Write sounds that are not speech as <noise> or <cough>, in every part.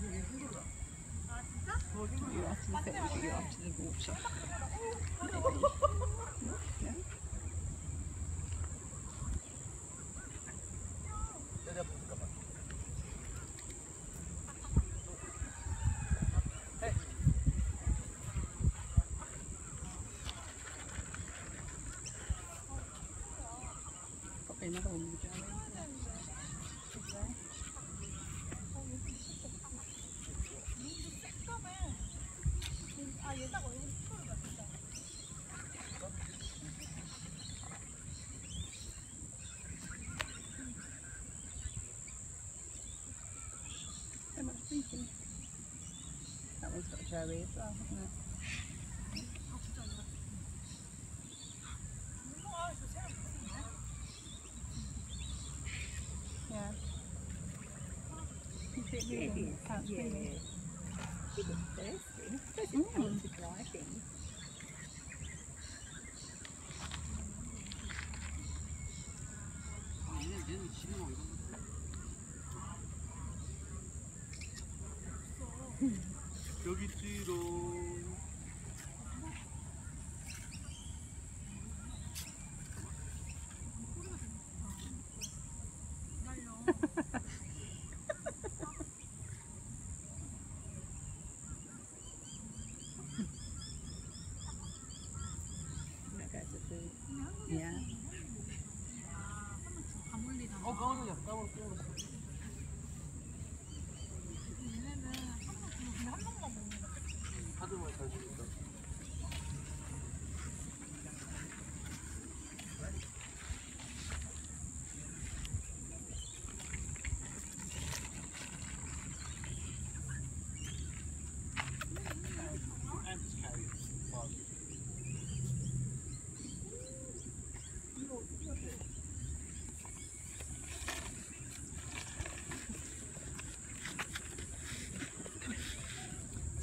아 진짜? 여기 앞치는 거 없어. One's got a joey as well, hasn't it? Yeah. See it moving? See it. She was thirsty. Doesn't Mm. want to dry things. 여기 있지롱 Yeah. Oh, go to the double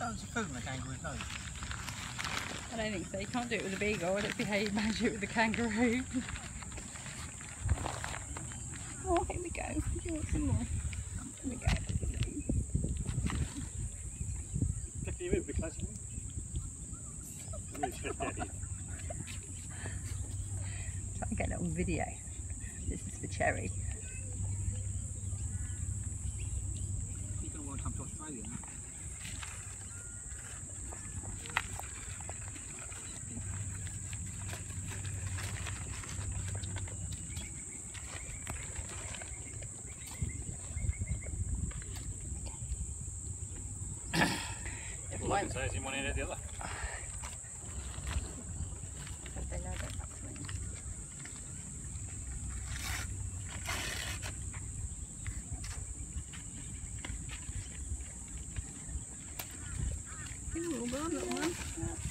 of food in the kangaroo's nose. I don't think so. You can't do it with a beagle. I don't see how you manage it with a kangaroo. <laughs> oh, here we go. Do you want some more? Here we go. Can you move a bit closer to me? Really stressed out here. Try and get it on video. This is for Cherry. You don't want to come to Australia now. Mind. So is in one end or the other? They know that one.